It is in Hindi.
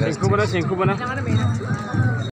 सिंखू बना सिंखू बना